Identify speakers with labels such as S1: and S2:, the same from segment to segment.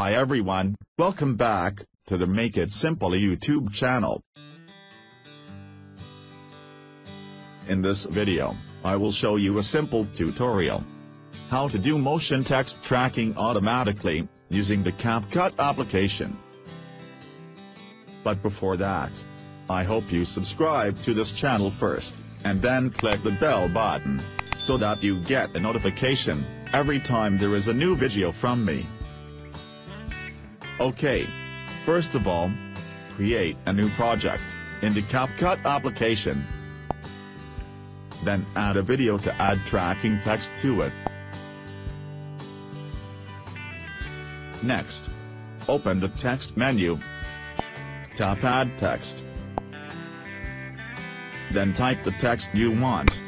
S1: Hi everyone, welcome back to the Make It Simple YouTube channel. In this video, I will show you a simple tutorial. How to do motion text tracking automatically, using the CapCut application. But before that, I hope you subscribe to this channel first, and then click the bell button, so that you get a notification every time there is a new video from me. Okay. First of all, create a new project in the CapCut application. Then add a video to add tracking text to it. Next, open the text menu. Tap Add Text. Then type the text you want.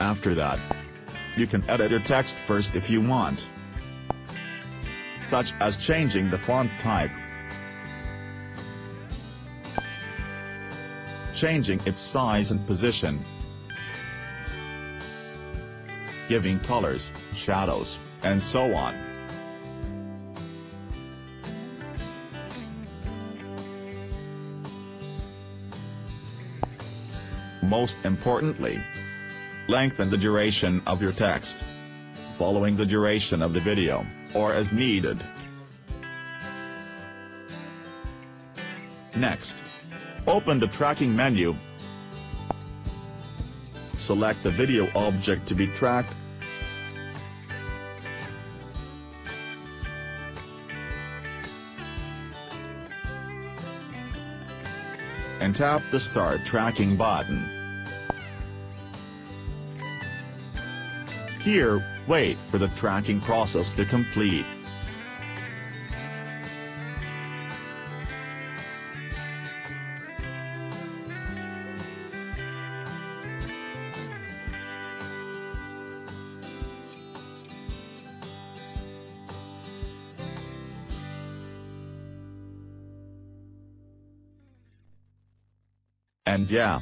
S1: After that, you can edit your text first if you want, such as changing the font type, changing its size and position, giving colors, shadows, and so on. Most importantly, lengthen the duration of your text, following the duration of the video, or as needed. Next, open the tracking menu. Select the video object to be tracked. And tap the Start Tracking button. Here, wait for the tracking process to complete. And yeah.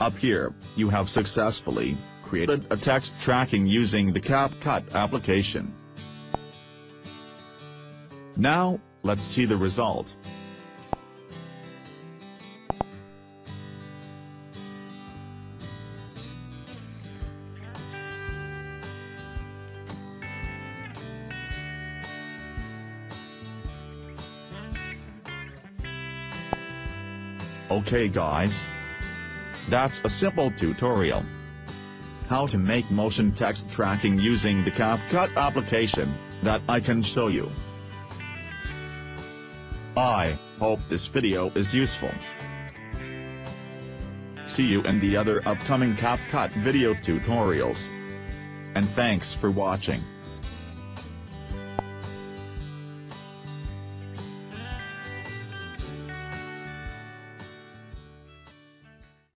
S1: Up here, you have successfully created a text tracking using the CapCut application. Now, let's see the result. Okay guys. That's a simple tutorial. How to make motion text tracking using the CapCut application, that I can show you. I hope this video is useful. See you in the other upcoming CapCut video tutorials. And thanks for watching.